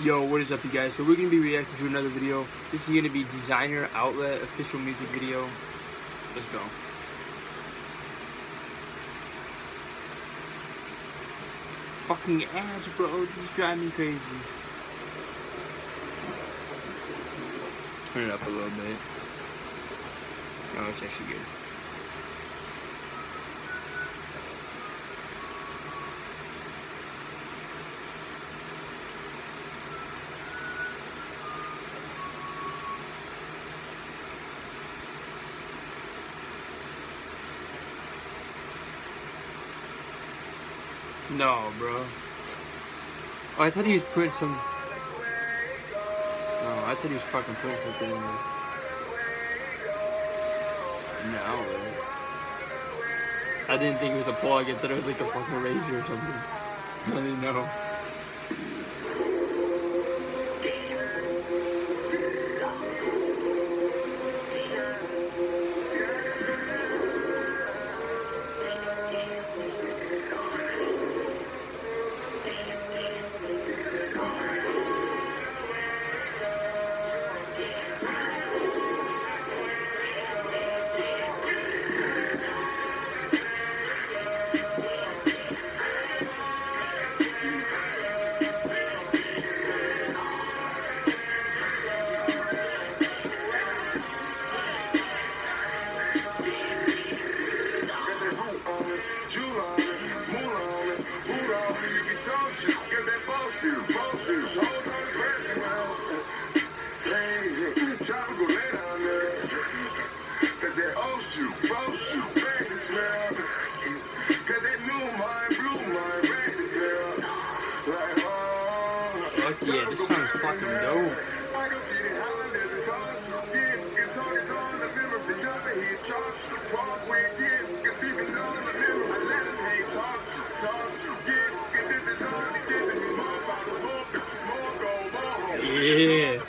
Yo, what is up you guys? So we're going to be reacting to another video. This is going to be Desiigner Outlet official music video. Let's go. Fucking ads, bro. Just drive me crazy. Turn it up a little bit. No, it's actually good. No, bro. Oh, I thought he was putting some. No, I thought he was fucking putting something in there. No. I didn't think it was a plug. I thought it was like a fucking razor or something. I didn't know. Fuck yeah, this song's fucking dope. Yeah.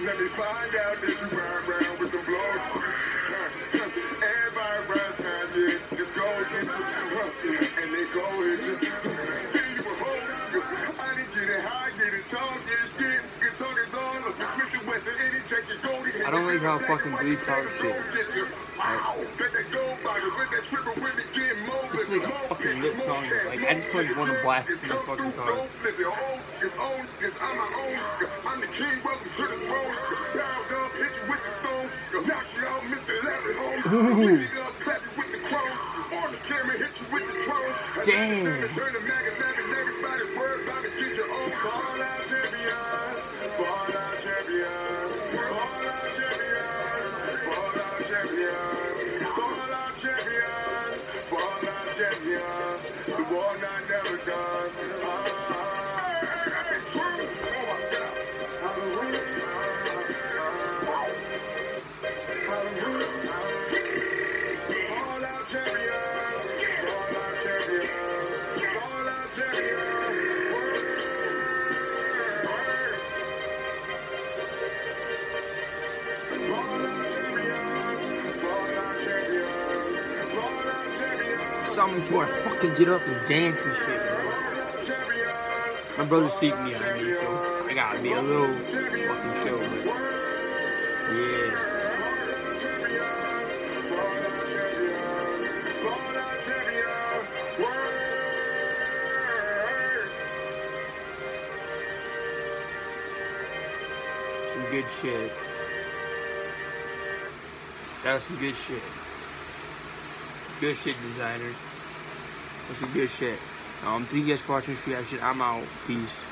Let me find out that you ride around with the blow. Everybody around town, yeah, go get you. And they go hoe. I. I don't like how fucking Bleep talks shit. Wow. This is like a fucking lit song. Like, I just like want to blast this fucking car. It's on, my own. I'm the king, welcome to the throne. Hit you with the stones. Knock you out, Mr. Larry Holmes. Ooh. Switch it up, clap you with the chrome. On the camera, hit you with the drones. Damn. Turn the mag and everybody word about me. Get your own something before I fucking get up and dance and shit, bro. My brother's seeking me out me, so I gotta be a little fucking chill, but yeah. Some good shit. That was some good shit. Good shit, Desiigner. That's some good shit. Um, thank you guys for watching Street Action. I'm out. Peace.